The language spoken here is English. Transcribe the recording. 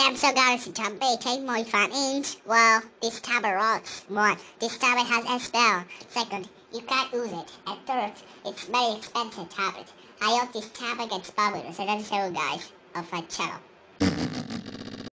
Samsung Galaxy Tab my muy and Well, this tablet rocks. One, this tablet has a spell. Second, you can't use it. And third, it's very expensive tablet. I hope this tablet gets popular. So that's all guys of my channel.